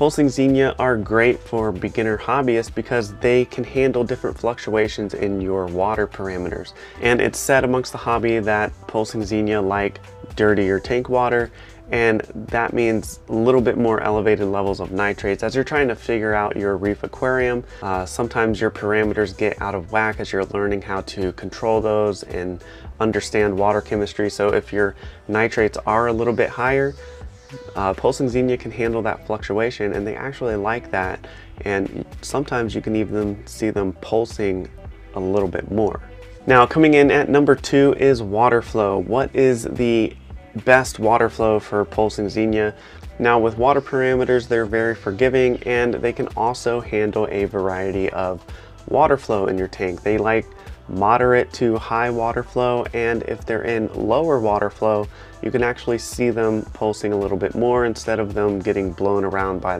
Pulsing Xenia are great for beginner hobbyists because they can handle different fluctuations in your water parameters. And it's said amongst the hobby that Pulsing Xenia like dirtier tank water and that means a little bit more elevated levels of nitrates as you're trying to figure out your reef aquarium. Uh, sometimes your parameters get out of whack as you're learning how to control those and understand water chemistry. So if your nitrates are a little bit higher, uh, Pulsing Xenia can handle that fluctuation and they actually like that. And sometimes you can even see them pulsing a little bit more. Now coming in at number two is water flow. What is the best water flow for Pulsing Xenia? Now with water parameters, they're very forgiving and they can also handle a variety of water flow in your tank. They like moderate to high water flow and if they're in lower water flow you can actually see them pulsing a little bit more instead of them getting blown around by